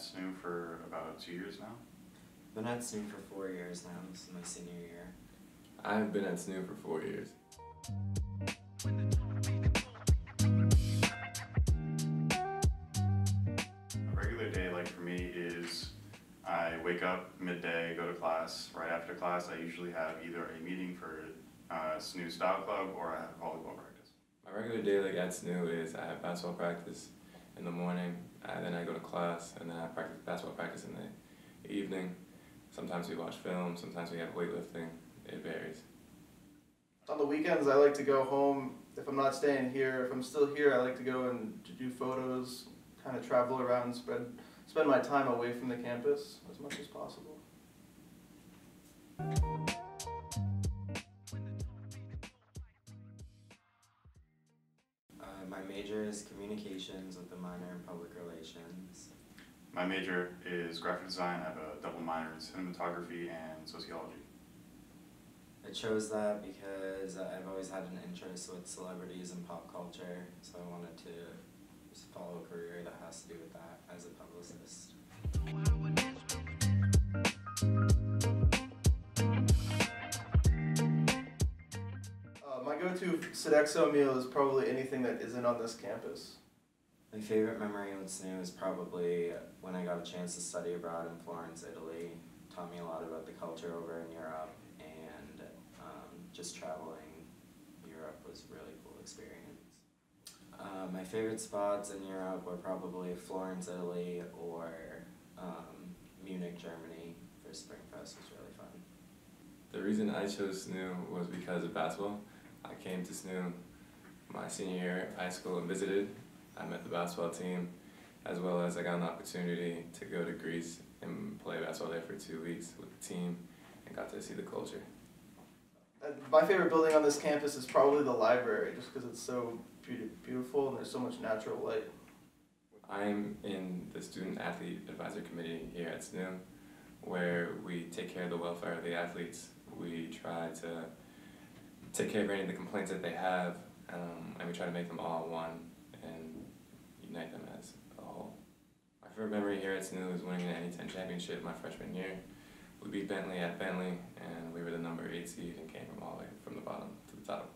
SNU for about two years now. Been at SNU for four years now. This is my senior year. I've been at SNU for four years. A regular day, like for me, is I wake up midday, go to class. Right after class, I usually have either a meeting for uh, SNU Style Club or I have volleyball practice. My regular day like at SNU is I have basketball practice in the morning, and then I go to class, and then I practice basketball practice in the evening. Sometimes we watch film, sometimes we have weightlifting. It varies. On the weekends, I like to go home. If I'm not staying here, if I'm still here, I like to go and to do photos, kind of travel around, spend spend my time away from the campus as much as possible. My major is communications with a minor in public relations. My major is graphic design. I have a double minor in cinematography and sociology. I chose that because uh, I've always had an interest with celebrities and pop culture, so I wanted to just follow a career that has to do with that as a publicist. Sodexo meal is probably anything that isn't on this campus. My favorite memory with SNU is probably when I got a chance to study abroad in Florence, Italy. Taught me a lot about the culture over in Europe, and um, just traveling Europe was a really cool experience. Uh, my favorite spots in Europe were probably Florence, Italy, or um, Munich, Germany for Springfest was really fun. The reason I chose SNU was because of basketball. I came to SNU my senior year of high school and visited. I met the basketball team, as well as I got an opportunity to go to Greece and play basketball there for two weeks with the team and got to see the culture. Uh, my favorite building on this campus is probably the library, just because it's so beautiful and there's so much natural light. I'm in the Student Athlete Advisor Committee here at SNU, where we take care of the welfare of the athletes. We try to take care of any of the complaints that they have, um, and we try to make them all one and unite them as a whole. My favorite memory here at SNU is winning an NE10 championship my freshman year. We beat Bentley at Bentley, and we were the number eight seed and came from all the way from the bottom to the top.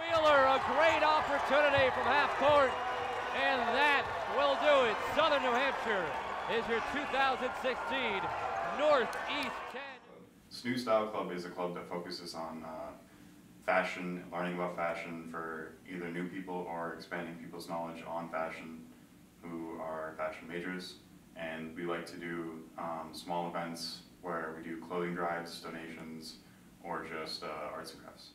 Wheeler, a great opportunity from half court, and that will do it. Southern New Hampshire is your 2016 Northeast 10. SNU Style Club is a club that focuses on uh, fashion, learning about fashion for either new people or expanding people's knowledge on fashion who are fashion majors. And we like to do um, small events where we do clothing drives, donations, or just uh, arts and crafts.